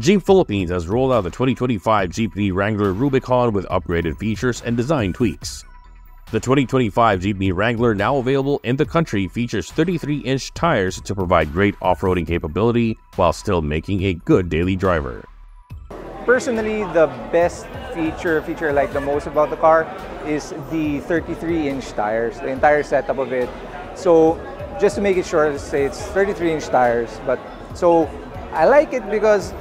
Jeep Philippines has rolled out the 2025 Jeepney Wrangler Rubicon with upgraded features and design tweaks. The 2025 Jeepney Wrangler, now available in the country, features 33-inch tires to provide great off-roading capability while still making a good daily driver. Personally, the best feature, feature I like the most about the car is the 33-inch tires, the entire setup of it. So just to make it short, say it's 33-inch tires, but so I like it because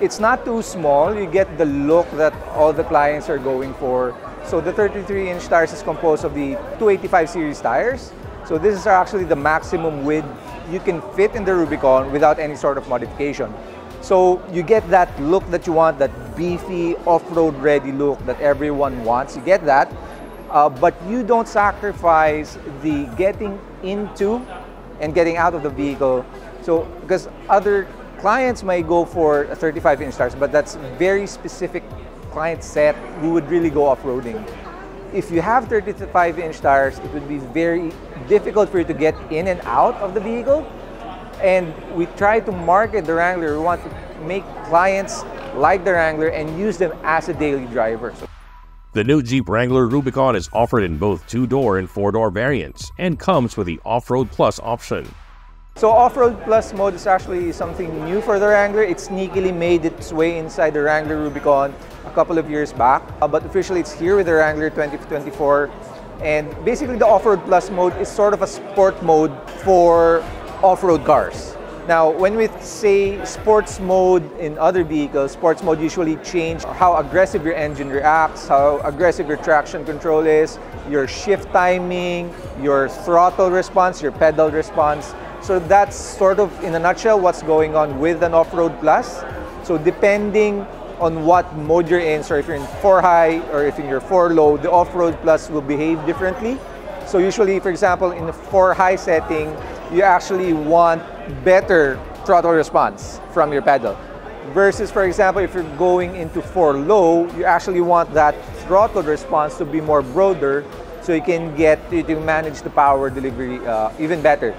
it's not too small. You get the look that all the clients are going for. So the 33-inch tires is composed of the 285 series tires. So this is actually the maximum width you can fit in the Rubicon without any sort of modification. So you get that look that you want, that beefy off-road ready look that everyone wants. You get that, uh, but you don't sacrifice the getting into and getting out of the vehicle. So because other clients may go for a 35 inch tires, but that's very specific client set who would really go off-roading. If you have 35 inch tires, it would be very difficult for you to get in and out of the vehicle. And we try to market the Wrangler. We want to make clients like the Wrangler and use them as a daily driver. The new Jeep Wrangler Rubicon is offered in both two-door and four-door variants and comes with the Off-Road Plus option. So Off-Road Plus mode is actually something new for the Wrangler. It sneakily made its way inside the Wrangler Rubicon a couple of years back, uh, but officially it's here with the Wrangler 2024. And basically the Off-Road Plus mode is sort of a sport mode for off-road cars. Now, when we say sports mode in other vehicles, sports mode usually change how aggressive your engine reacts, how aggressive your traction control is, your shift timing, your throttle response, your pedal response. So that's sort of, in a nutshell, what's going on with an Off-Road Plus. So depending on what mode you're in, so if you're in 4 high or if you're 4 low, the Off-Road Plus will behave differently. So usually, for example, in the 4 high setting, you actually want better throttle response from your pedal. Versus, for example, if you're going into 4 low, you actually want that throttle response to be more broader so you can get you can manage the power delivery uh, even better.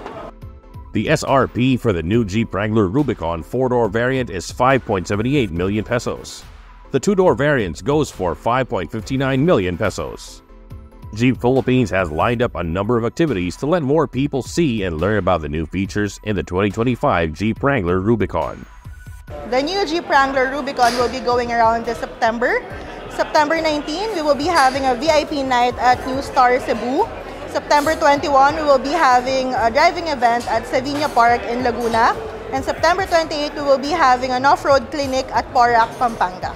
The SRP for the new Jeep Wrangler Rubicon 4-door variant is 5.78 million pesos. The 2-door variant goes for 5.59 million pesos. Jeep Philippines has lined up a number of activities to let more people see and learn about the new features in the 2025 Jeep Wrangler Rubicon. The new Jeep Wrangler Rubicon will be going around this September. September 19, we will be having a VIP night at Nustar Cebu September 21, we will be having a driving event at Sevilla Park in Laguna. And September 28, we will be having an off-road clinic at Porac, Pampanga.